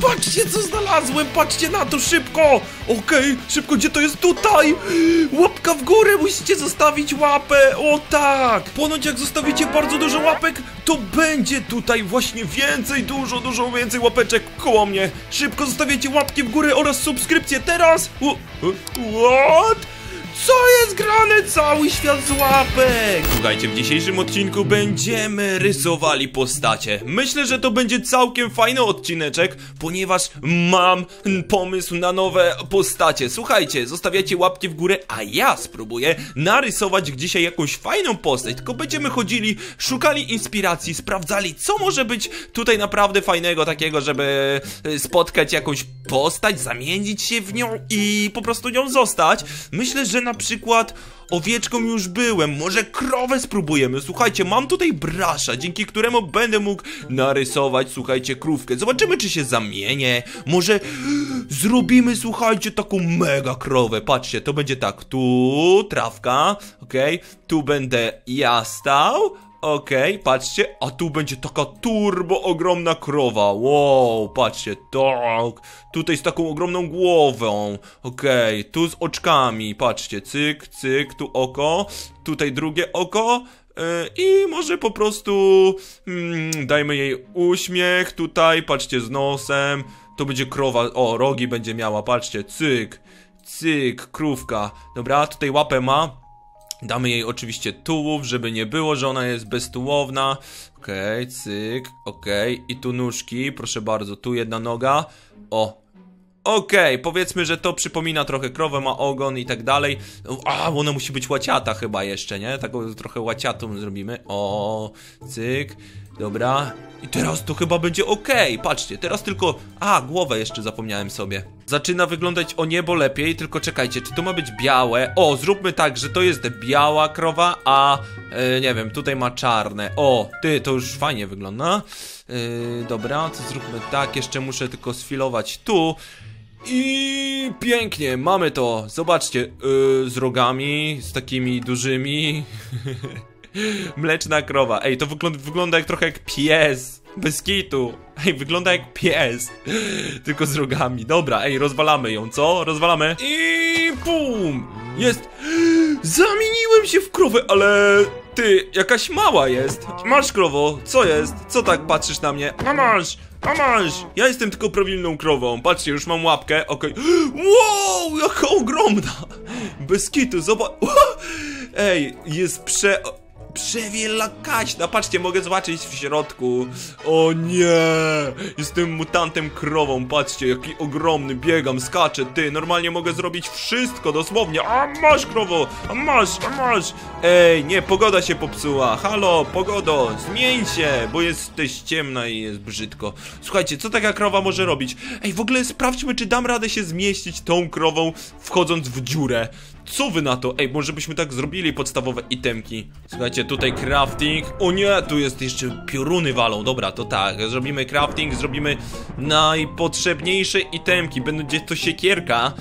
Patrzcie co znalazłem, patrzcie na to szybko! Okej, szybko, gdzie to jest tutaj? Łapka w górę, musicie zostawić łapę, o tak! Ponoć jak zostawicie bardzo dużo łapek, to będzie tutaj właśnie więcej, dużo, dużo więcej łapeczek koło mnie. Szybko zostawiajcie łapki w górę oraz subskrypcję teraz! What? Co jest grane? Cały świat z łapek! Słuchajcie, w dzisiejszym odcinku będziemy rysowali postacie. Myślę, że to będzie całkiem fajny odcineczek, ponieważ mam pomysł na nowe postacie. Słuchajcie, zostawiacie łapki w górę, a ja spróbuję narysować dzisiaj jakąś fajną postać. Tylko będziemy chodzili, szukali inspiracji, sprawdzali, co może być tutaj naprawdę fajnego, takiego, żeby e, spotkać jakąś postać, zamienić się w nią i po prostu nią zostać. Myślę, że na przykład owieczką już byłem, może krowę spróbujemy. Słuchajcie, mam tutaj brasza, dzięki któremu będę mógł narysować, słuchajcie, krówkę. Zobaczymy, czy się zamienię. Może zrobimy, słuchajcie, taką mega krowę. Patrzcie, to będzie tak, tu trawka, okej, tu będę ja stał, Okej, patrzcie, a tu będzie taka turbo ogromna krowa. Wow, patrzcie, tak. Tutaj z taką ogromną głową. Okej, tu z oczkami, patrzcie, cyk, cyk, tu oko, tutaj drugie oko. yy, I może po prostu mm, dajmy jej uśmiech tutaj, patrzcie, z nosem. To będzie krowa, o, rogi będzie miała, patrzcie, cyk, cyk, krówka. Dobra, tutaj łapę ma. Damy jej oczywiście tułów, żeby nie było, że ona jest beztułowna. Okej, okay, cyk, okej. Okay. I tu nóżki, proszę bardzo, tu jedna noga. O. Okej, okay, powiedzmy, że to przypomina trochę krowę, ma ogon i tak dalej. A, ona musi być łaciata chyba jeszcze, nie? Taką trochę łaciatą zrobimy. O, cyk. Dobra. I teraz to chyba będzie ok. Patrzcie, teraz tylko... A, głowę jeszcze zapomniałem sobie. Zaczyna wyglądać o niebo lepiej, tylko czekajcie, czy to ma być białe? O, zróbmy tak, że to jest biała krowa, a... Yy, nie wiem, tutaj ma czarne. O, ty, to już fajnie wygląda. Yy, dobra, to zróbmy tak, jeszcze muszę tylko sfilować tu. I pięknie, mamy to. Zobaczcie, yy, z rogami, z takimi dużymi. Mleczna krowa. Ej, to wygląda, wygląda jak trochę jak pies. Bez kitu. Ej, wygląda jak pies. Tylko z rogami. Dobra, ej, rozwalamy ją, co? Rozwalamy. I pum! Jest. Zamieniłem się w krowę, ale... Ty, jakaś mała jest. Masz krowo, co jest? Co tak patrzysz na mnie? A masz! A masz! Ja jestem tylko prawilną krową. Patrzcie, już mam łapkę, okej. Okay. Wow, jaka ogromna! Bez kitu, zobacz. Ej, jest prze... Przewiela kaśna, patrzcie, mogę zobaczyć w środku. O nie! Jestem mutantem krową, patrzcie, jaki ogromny, biegam, skaczę, ty Normalnie mogę zrobić wszystko, dosłownie. A masz krowo, a masz, a masz! Ej, nie, pogoda się popsuła. Halo, pogodo, zmień się Bo jesteś ciemna i jest brzydko. Słuchajcie, co taka krowa może robić? Ej, w ogóle sprawdźmy, czy dam radę się zmieścić tą krową Wchodząc w dziurę co wy na to? Ej, może byśmy tak zrobili podstawowe itemki. Słuchajcie, tutaj crafting. O nie, tu jest jeszcze pioruny walą. Dobra, to tak, zrobimy crafting, zrobimy najpotrzebniejsze itemki. Będzie to siekierka.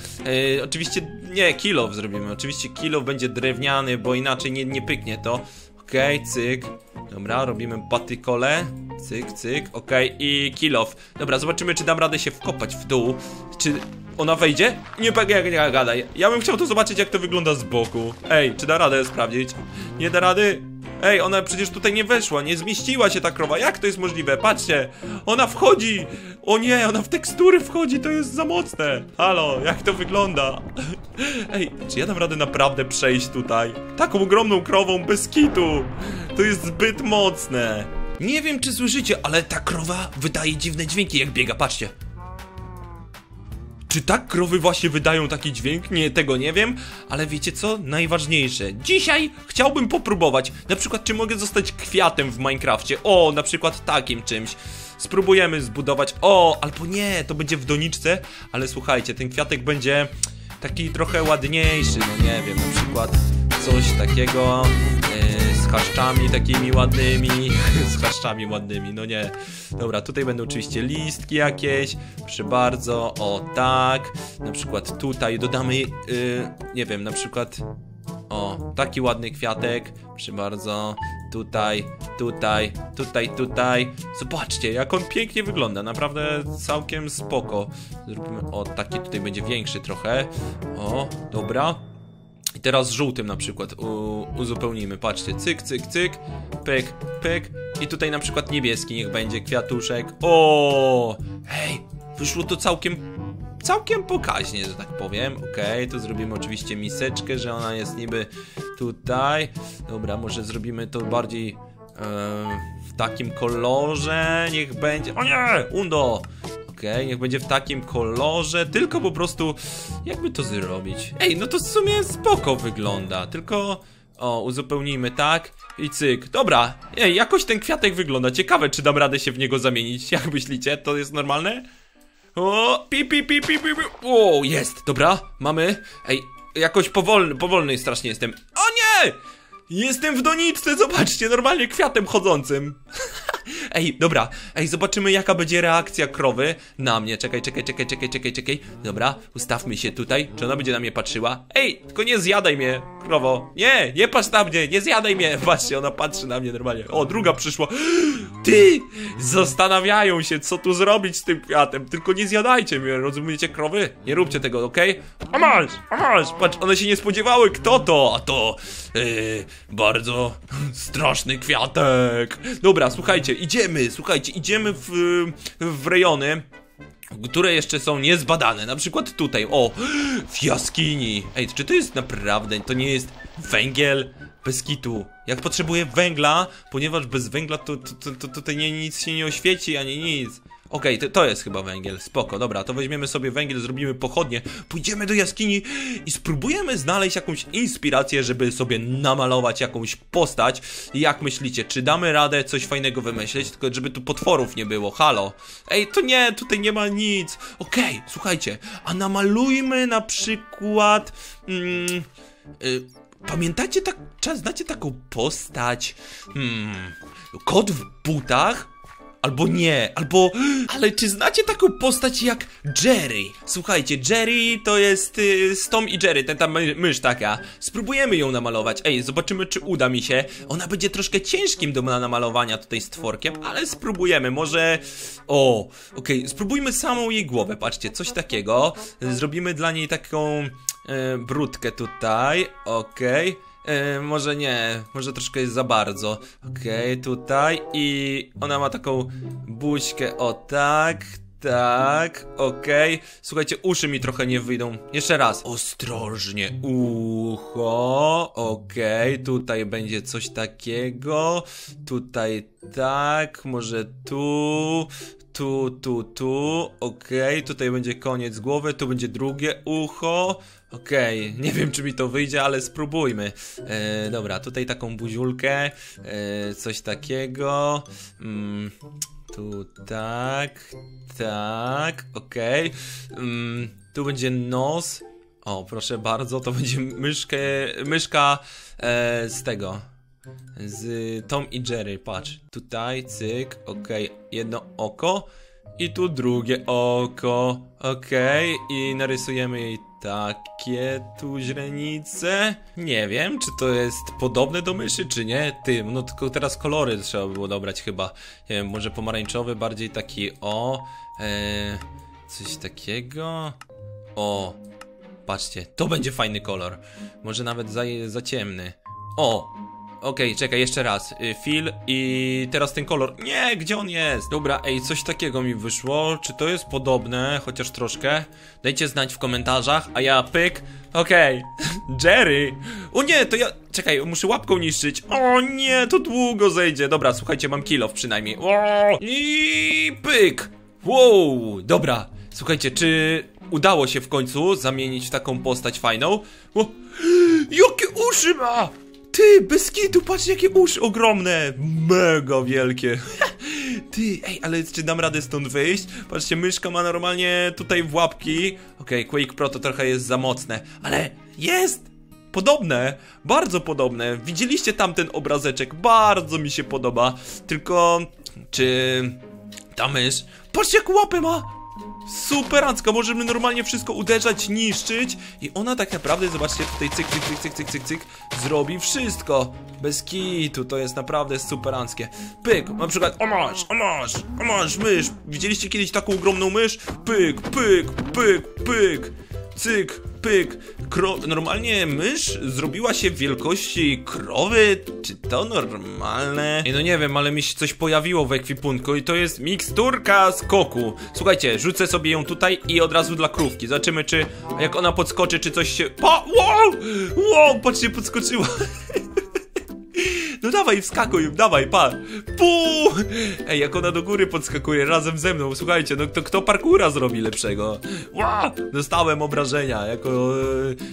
E, oczywiście nie, kilow zrobimy. Oczywiście kilow będzie drewniany, bo inaczej nie, nie pyknie to. Okej, okay, cyk. Dobra, robimy patykole. Cyk, cyk, okej, okay. i kilof. Dobra, zobaczymy, czy dam radę się wkopać w dół. Czy ona wejdzie? Nie, nie, nie gadaj. Ja bym chciał to zobaczyć, jak to wygląda z boku. Ej, czy da radę sprawdzić? Nie da rady? Ej, ona przecież tutaj nie weszła, nie zmieściła się ta krowa. Jak to jest możliwe? Patrzcie, ona wchodzi. O nie, ona w tekstury wchodzi, to jest za mocne. Halo, jak to wygląda? Ej, czy ja dam radę naprawdę przejść tutaj? Taką ogromną krową bez kitu. To jest zbyt mocne. Nie wiem, czy słyszycie, ale ta krowa wydaje dziwne dźwięki, jak biega, patrzcie. Czy tak krowy właśnie wydają taki dźwięk? Nie, tego nie wiem, ale wiecie co? Najważniejsze. Dzisiaj chciałbym popróbować. Na przykład, czy mogę zostać kwiatem w Minecrafcie? O, na przykład takim czymś. Spróbujemy zbudować. O, albo nie, to będzie w doniczce, ale słuchajcie, ten kwiatek będzie taki trochę ładniejszy. No nie wiem, na przykład coś takiego. Yy chaszczami takimi ładnymi, z chaszczami ładnymi, no nie. Dobra, tutaj będą oczywiście listki jakieś, proszę bardzo, o tak, na przykład tutaj dodamy, yy, nie wiem, na przykład, o, taki ładny kwiatek, proszę bardzo, tutaj, tutaj, tutaj, tutaj. Zobaczcie, jak on pięknie wygląda, naprawdę całkiem spoko. Zrobimy, o, taki tutaj będzie większy trochę. O, dobra. I teraz żółtym na przykład u, uzupełnimy. Patrzcie, cyk, cyk, cyk, pyk, pyk. I tutaj na przykład niebieski niech będzie kwiatuszek. O, hej, wyszło to całkiem całkiem pokaźnie, że tak powiem. Okej, tu zrobimy oczywiście miseczkę, że ona jest niby tutaj. Dobra, może zrobimy to bardziej e, w takim kolorze. Niech będzie. O nie! Undo! Okej, niech będzie w takim kolorze, tylko po prostu jakby to zrobić. Ej, no to w sumie spoko wygląda, tylko o, uzupełnijmy tak i cyk. Dobra, ej, jakoś ten kwiatek wygląda. Ciekawe, czy dam radę się w niego zamienić. Jak myślicie? To jest normalne? O, pi, pi, pi, pi, pi, pi. O, jest, dobra, mamy. Ej, jakoś powolny, powolny strasznie jestem. O nie! Jestem w doniczce, zobaczcie, normalnie kwiatem chodzącym. Ej, dobra, ej, zobaczymy jaka będzie reakcja krowy na mnie. Czekaj, czekaj, czekaj, czekaj, czekaj, czekaj. Dobra, ustawmy się tutaj. Czy ona będzie na mnie patrzyła? Ej, tylko nie zjadaj mnie, krowo. Nie, nie patrz na mnie, nie zjadaj mnie. Patrzcie, ona patrzy na mnie normalnie. O, druga przyszła. Ty! Zastanawiają się, co tu zrobić z tym kwiatem. Tylko nie zjadajcie mnie, rozumiecie, krowy? Nie róbcie tego, okej? A masz, a. Patrz, one się nie spodziewały, kto to? A to... Yy, bardzo straszny kwiatek. Dobra, słuchajcie, idziemy, słuchajcie, idziemy w, w rejony które jeszcze są niezbadane, na przykład tutaj, o, w jaskini. Ej, czy to jest naprawdę, to nie jest węgiel? Bez kitu. Jak potrzebuję węgla, ponieważ bez węgla to, to, to, to nie, nic się nie oświeci, ani nic. Okej, okay, to, to, jest chyba węgiel, spoko, dobra, to weźmiemy sobie węgiel, zrobimy pochodnie, pójdziemy do jaskini i spróbujemy znaleźć jakąś inspirację, żeby sobie namalować jakąś postać. Jak myślicie, czy damy radę coś fajnego wymyślić, tylko żeby tu potworów nie było, halo? Ej, to nie, tutaj nie ma nic. Okej, okay, słuchajcie, a namalujmy na przykład... Mm, y, pamiętacie tak, znacie taką postać? Hmm, kot w butach? Albo nie, albo... Ale czy znacie taką postać jak Jerry? Słuchajcie, Jerry to jest y, Tom i Jerry, ten tam my, mysz taka. Spróbujemy ją namalować. Ej, zobaczymy czy uda mi się. Ona będzie troszkę ciężkim do namalowania tutaj stworkiem, ale spróbujemy. Może... O, okej, okay. spróbujmy samą jej głowę. Patrzcie, coś takiego. Zrobimy dla niej taką... Y, brudkę tutaj, okej. Okay. Yy, może nie, może troszkę jest za bardzo. Okej, okay, tutaj i ona ma taką buźkę, o tak, tak, okej. Okay. Słuchajcie, uszy mi trochę nie wyjdą. Jeszcze raz. Ostrożnie. Ucho. Okej, okay. tutaj będzie coś takiego. Tutaj tak, może tu. Tu, tu, tu. Okej, okay. tutaj będzie koniec głowy, tu będzie drugie ucho. Okej, okay. nie wiem czy mi to wyjdzie, ale spróbujmy. E, dobra, tutaj taką buziulkę, e, coś takiego. Mm, tu tak, tak, okej. Okay. Mm, tu będzie nos. O, proszę bardzo, to będzie myszkę, myszka e, z tego. Z Tom i Jerry, patrz. Tutaj, cyk, okej, okay. jedno oko. I tu drugie oko, okej, i narysujemy jej takie tu źrenice. Nie wiem, czy to jest podobne do myszy, czy nie. Ty, no tylko teraz kolory trzeba było dobrać chyba. Nie wiem, może pomarańczowy, bardziej taki o. E, coś takiego. O, patrzcie, to będzie fajny kolor. Może nawet za, za ciemny. O, Okej, okay, czekaj, jeszcze raz. Y, Phil i teraz ten kolor. Nie, gdzie on jest? Dobra, ej, coś takiego mi wyszło. Czy to jest podobne, chociaż troszkę? Dajcie znać w komentarzach, a ja pyk. Okej, okay. Jerry. O nie, to ja... Czekaj, muszę łapką niszczyć. O nie, to długo zejdzie. Dobra, słuchajcie, mam kilof przynajmniej. O, I pyk. Wow, dobra. Słuchajcie, czy udało się w końcu zamienić w taką postać fajną? O, jakie uszy ma! Ty, bez kitu, patrz jakie uszy ogromne! Mega wielkie! Ty, ej, ale czy dam radę stąd wyjść? Patrzcie, myszka ma normalnie tutaj w łapki. Okej, okay, Quake Pro to trochę jest za mocne, ale jest! Podobne, bardzo podobne. Widzieliście tamten obrazeczek, bardzo mi się podoba. Tylko, czy ta mysz... Patrzcie, jak łapę ma! Superancka, możemy normalnie wszystko uderzać, niszczyć i ona tak naprawdę, zobaczcie, tutaj cyk, cyk, cyk, cyk, cyk, cyk, cyk, zrobi wszystko. Bez kitu, to jest naprawdę superanckie. Pyk, na przykład, o masz, o masz, o masz, mysz. Widzieliście kiedyś taką ogromną mysz? Pyk, pyk, pyk, pyk. Cyk, pyk. Kro normalnie mysz zrobiła się wielkości krowy? Czy to normalne? I no nie wiem, ale mi się coś pojawiło w ekwipunku i to jest miksturka skoku. Słuchajcie, rzucę sobie ją tutaj i od razu dla krówki. Zobaczymy, czy jak ona podskoczy, czy coś się... Pa! Wow! Wow! Patrzcie, podskoczyła. No dawaj, wskakuj, dawaj, pa. Puu! Ej, jak ona do góry podskakuje razem ze mną, słuchajcie, no to kto parkura zrobi lepszego? Ła! Dostałem obrażenia, jako,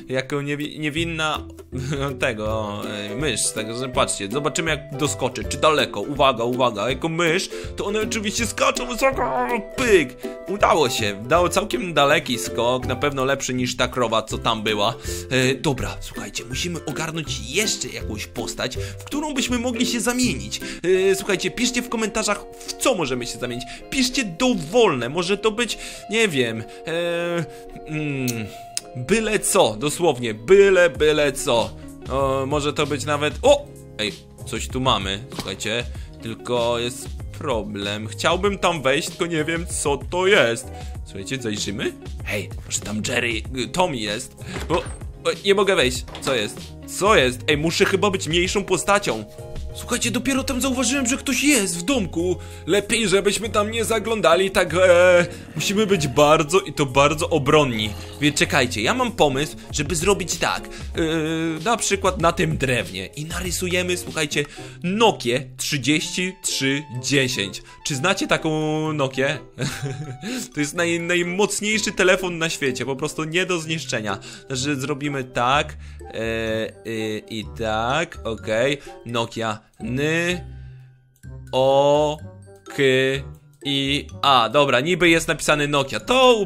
e, jako niewi niewinna tego, mysz, także patrzcie, zobaczymy jak doskoczy, czy daleko, uwaga, uwaga, jako mysz, to one oczywiście skaczą wysoko, pyk! Udało się, dało całkiem daleki skok, na pewno lepszy niż ta krowa, co tam była. E, dobra, słuchajcie, musimy ogarnąć jeszcze jakąś postać, w którą byśmy mogli się zamienić. E, słuchajcie, piszcie w komentarzach, w co możemy się zamienić. Piszcie dowolne, może to być, nie wiem, e, mm, byle co, dosłownie, byle, byle co. O, może to być nawet, o, ej, coś tu mamy, słuchajcie, tylko jest problem. Chciałbym tam wejść, tylko nie wiem co to jest. Słuchajcie, zajrzymy? Hej, może tam Jerry, y, Tommy jest? Bo, nie mogę wejść. Co jest? Co jest? Ej, muszę chyba być mniejszą postacią. Słuchajcie, dopiero tam zauważyłem, że ktoś jest w domku. Lepiej, żebyśmy tam nie zaglądali, tak e, musimy być bardzo i to bardzo obronni. Więc czekajcie, ja mam pomysł, żeby zrobić tak. E, na przykład na tym drewnie i narysujemy, słuchajcie, Nokię 3310. Czy znacie taką Nokię? to jest naj, najmocniejszy telefon na świecie, po prostu nie do zniszczenia. Że zrobimy tak e, i tak, okej. Nokia ny o k i a, dobra, niby jest napisany Nokia. To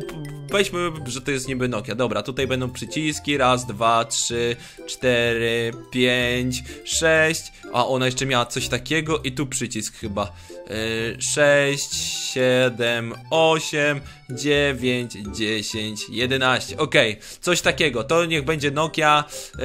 weźmy, że to jest niby Nokia. Dobra, tutaj będą przyciski. Raz, dwa, trzy, cztery, pięć, sześć. A ona jeszcze miała coś takiego i tu przycisk chyba. Yy, sześć, siedem, osiem, dziewięć, dziesięć, jedenaście. Okej, okay. coś takiego. To niech będzie Nokia. Yy,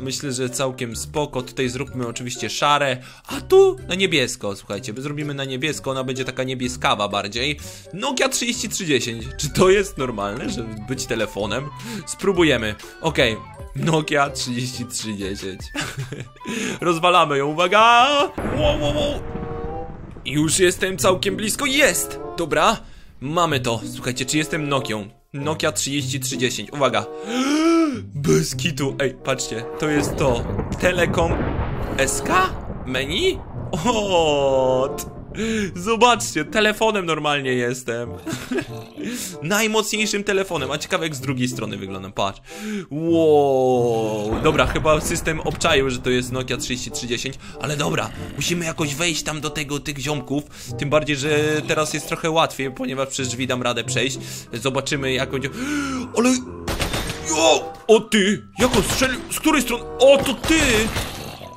myślę, że całkiem spoko. Tutaj zróbmy oczywiście szare. A tu na niebiesko, słuchajcie. Zrobimy na niebiesko. Ona będzie taka niebieskawa bardziej. Nokia 3310. Czy to jest normalne, żeby być telefonem? Spróbujemy. Okej. Nokia 3310. Rozwalamy ją, uwaga! Wow, wow, wow. Już jestem całkiem blisko, jest! Dobra, mamy to. Słuchajcie, czy jestem Nokią? Nokia 3310, uwaga. Bez kitu, ej, patrzcie, to jest to. Telekom SK? Menu? O, Zobaczcie, telefonem normalnie jestem. Najmocniejszym telefonem, a ciekawe jak z drugiej strony wygląda, patrz. Wow. Dobra, chyba system obczaił, że to jest Nokia 3310, ale dobra, musimy jakoś wejść tam do tego, tych ziomków, tym bardziej, że teraz jest trochę łatwiej, ponieważ przez drzwi dam radę przejść. Zobaczymy jak będzie... Ale... O, o ty! Jak on strzelił? Z której strony? O, to ty!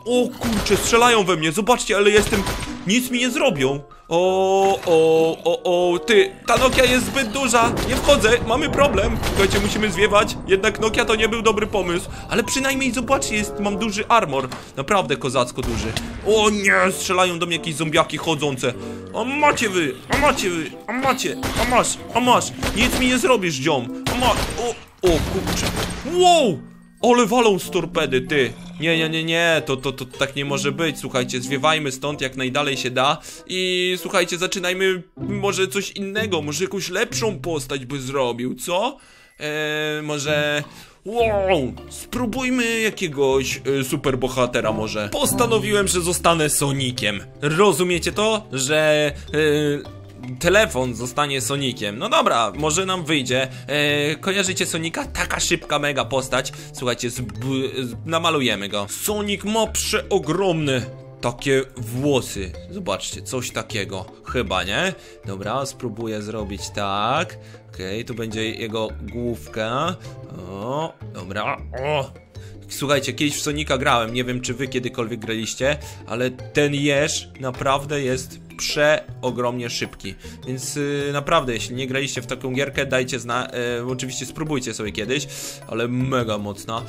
O kurczę, strzelają we mnie, zobaczcie, ale jestem... Nic mi nie zrobią. O, o, o, o, ty, ta Nokia jest zbyt duża, nie wchodzę, mamy problem. Słuchajcie, musimy zwiewać, jednak Nokia to nie był dobry pomysł. Ale przynajmniej zobaczcie, jest, mam duży armor, naprawdę kozacko duży. O nie, strzelają do mnie jakieś zombiaki chodzące. A macie wy, a macie wy, a macie, a masz, a masz. Nic mi nie zrobisz, ziom. A ma, o, o kurczę. Wow! Ole walą z torpedy, ty! Nie, nie, nie, nie, to, to, to tak nie może być, słuchajcie, zwiewajmy stąd jak najdalej się da i słuchajcie, zaczynajmy może coś innego, może jakąś lepszą postać by zrobił, co? Eee, może... Wow, spróbujmy jakiegoś y, superbohatera może. Postanowiłem, że zostanę Sonikiem. Rozumiecie to? Że... Y, telefon zostanie Sonikiem. No dobra, może nam wyjdzie. Eee, kojarzycie Sonika? Taka szybka, mega postać. Słuchajcie, namalujemy go. Sonic ma przeogromne takie włosy. Zobaczcie, coś takiego. Chyba, nie? Dobra, spróbuję zrobić tak. Okej, okay, tu będzie jego główka. O, dobra. O, Słuchajcie, kiedyś w Sonika grałem, nie wiem czy wy kiedykolwiek graliście, ale ten jeż naprawdę jest przeogromnie szybki. Więc y, naprawdę, jeśli nie graliście w taką gierkę, dajcie zna... E, oczywiście spróbujcie sobie kiedyś, ale mega mocna.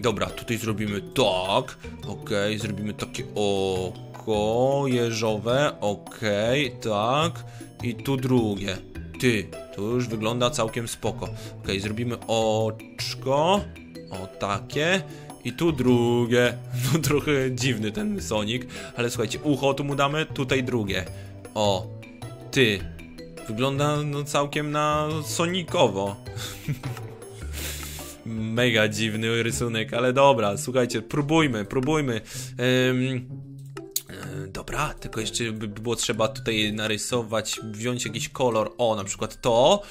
Dobra, tutaj zrobimy tak. Okej, zrobimy takie oko jeżowe. Okej, tak. I tu drugie. Ty, to już wygląda całkiem spoko. Okej, zrobimy oczko. O, takie. I tu drugie. No trochę dziwny ten Sonic, ale słuchajcie, ucho tu mu damy, tutaj drugie. O, ty. Wygląda no całkiem na Sonicowo. Mega dziwny rysunek, ale dobra, słuchajcie, próbujmy, próbujmy. Ym, Dobra, tylko jeszcze by było trzeba tutaj narysować, wziąć jakiś kolor. O, na przykład to.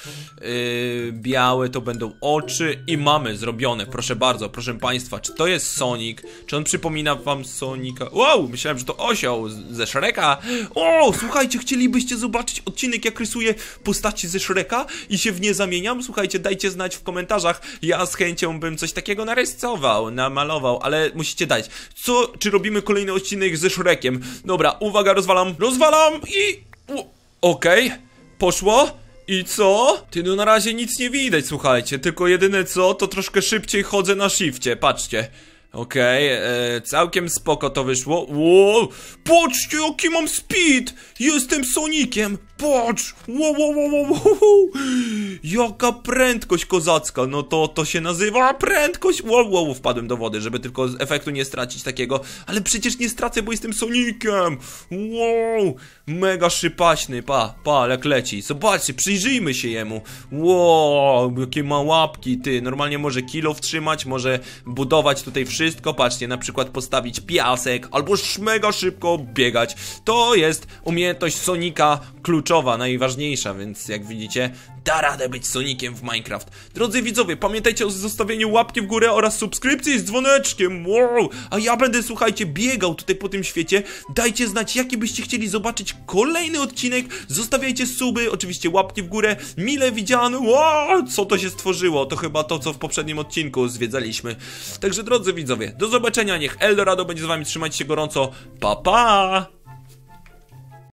Yy, białe to będą oczy i mamy zrobione. Proszę bardzo, proszę państwa, czy to jest Sonic? Czy on przypomina wam Sonika? Wow, myślałem, że to osioł ze Shreka. O, słuchajcie, chcielibyście zobaczyć odcinek, jak rysuję postaci ze Shreka i się w nie zamieniam? Słuchajcie, dajcie znać w komentarzach. Ja z chęcią bym coś takiego narysował, namalował, ale musicie dać. Co, czy robimy kolejny odcinek ze Shrekiem? Dobra, uwaga, rozwalam, rozwalam i... Okej, poszło. I co? Ty, no na razie nic nie widać, słuchajcie, tylko jedyne co, to troszkę szybciej chodzę na shifcie, patrzcie. Okej, e, całkiem spoko to wyszło. Wow, patrzcie jaki mam speed! Jestem Sonikiem! Patrz! Wow, wow, wow, wow, wow. Jaka prędkość kozacka! No to to się nazywa prędkość! Wow, wow, wpadłem do wody, żeby tylko efektu nie stracić takiego. Ale przecież nie stracę, bo jestem Sonikiem! Wow! Mega szypaśny, pa, pa, jak leci. Zobaczcie, przyjrzyjmy się jemu. Wow, jakie ma łapki, ty. Normalnie może kilo wtrzymać, może budować tutaj wszystko. Patrzcie, na przykład postawić piasek, albo mega szybko biegać. To jest umiejętność Sonika kluczowa, najważniejsza, więc jak widzicie, da radę być Sonikiem w Minecraft. Drodzy widzowie, pamiętajcie o zostawieniu łapki w górę oraz subskrypcji z dzwoneczkiem. Wow! A ja będę, słuchajcie, biegał tutaj po tym świecie. Dajcie znać, jaki byście chcieli zobaczyć kolejny odcinek. Zostawiajcie suby, oczywiście łapki w górę. Mile widziane. Wow! Co to się stworzyło? To chyba to, co w poprzednim odcinku zwiedzaliśmy. Także drodzy widzowie, do zobaczenia. Niech Eldorado będzie z wami. Trzymajcie się gorąco. Pa, pa!